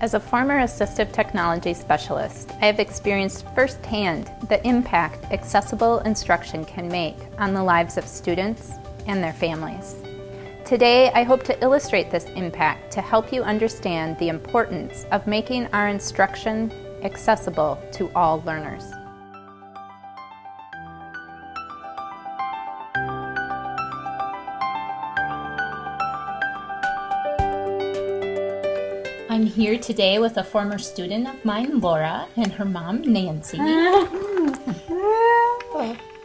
As a former assistive technology specialist, I have experienced firsthand the impact accessible instruction can make on the lives of students and their families. Today, I hope to illustrate this impact to help you understand the importance of making our instruction accessible to all learners. I'm here today with a former student of mine, Laura, and her mom, Nancy.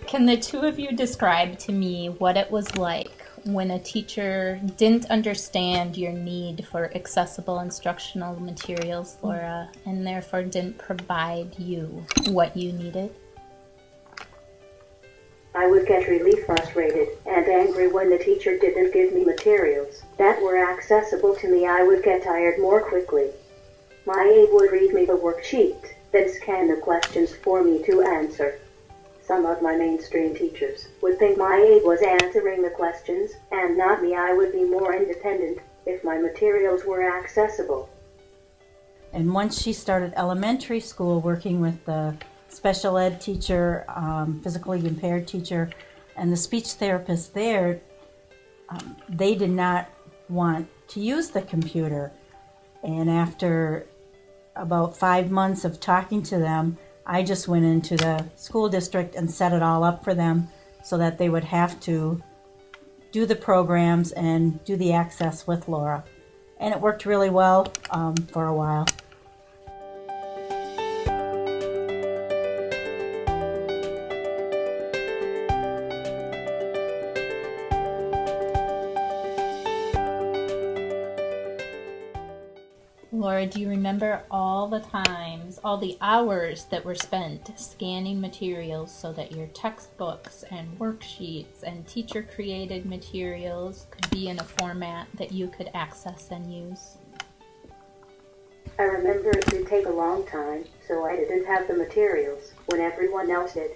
Can the two of you describe to me what it was like when a teacher didn't understand your need for accessible instructional materials, Laura, and therefore didn't provide you what you needed? I would get really frustrated and angry when the teacher didn't give me materials that were accessible to me. I would get tired more quickly. My aide would read me the worksheet, then scan the questions for me to answer. Some of my mainstream teachers would think my aide was answering the questions and not me. I would be more independent if my materials were accessible. And once she started elementary school working with the special ed teacher, um, physically impaired teacher, and the speech therapist there, um, they did not want to use the computer. And after about five months of talking to them, I just went into the school district and set it all up for them so that they would have to do the programs and do the access with Laura. And it worked really well um, for a while. Laura, do you remember all the times, all the hours that were spent scanning materials so that your textbooks and worksheets and teacher created materials could be in a format that you could access and use? I remember it did take a long time, so I didn't have the materials when everyone else did.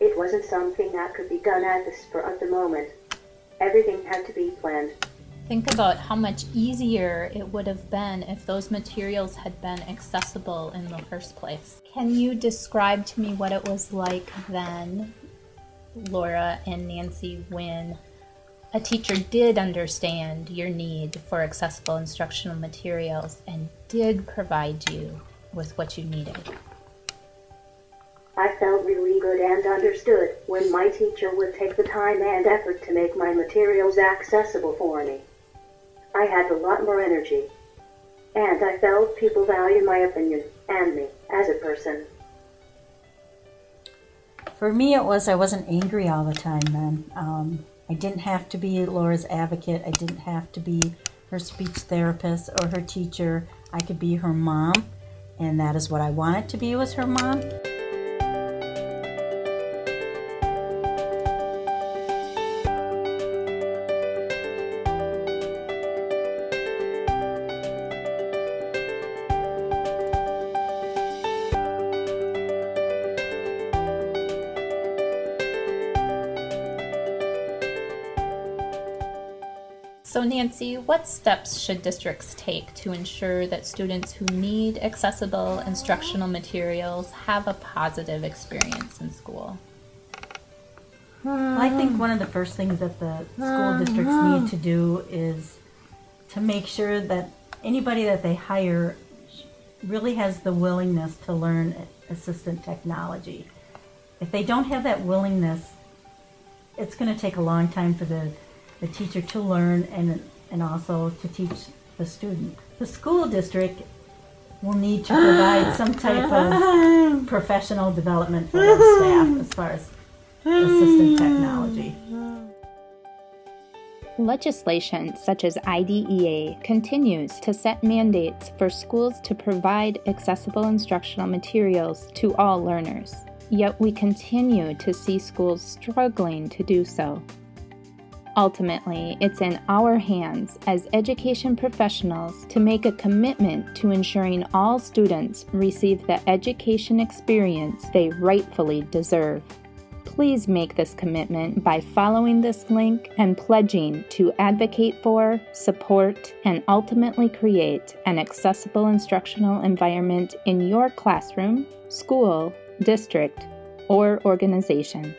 It wasn't something that could be done at the spur of the moment. Everything had to be planned. Think about how much easier it would have been if those materials had been accessible in the first place. Can you describe to me what it was like then, Laura and Nancy, when a teacher did understand your need for accessible instructional materials and did provide you with what you needed? I felt really good and understood when my teacher would take the time and effort to make my materials accessible for me. I had a lot more energy. And I felt people valued my opinion and me as a person. For me, it was I wasn't angry all the time then. Um, I didn't have to be Laura's advocate. I didn't have to be her speech therapist or her teacher. I could be her mom, and that is what I wanted to be was her mom. So, Nancy, what steps should districts take to ensure that students who need accessible instructional materials have a positive experience in school? I think one of the first things that the school districts uh-huh. need to do is to make sure that anybody that they hire really has the willingness to learn assistant technology. If they don't have that willingness, it's going to take a long time for the the teacher to learn and, and also to teach the student. The school district will need to provide some type of professional development for their staff as far as assistant technology. Legislation such as IDEA continues to set mandates for schools to provide accessible instructional materials to all learners. Yet we continue to see schools struggling to do so. Ultimately, it's in our hands as education professionals to make a commitment to ensuring all students receive the education experience they rightfully deserve. Please make this commitment by following this link and pledging to advocate for, support, and ultimately create an accessible instructional environment in your classroom, school, district, or organization.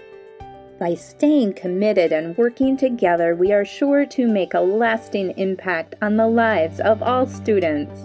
By staying committed and working together, we are sure to make a lasting impact on the lives of all students.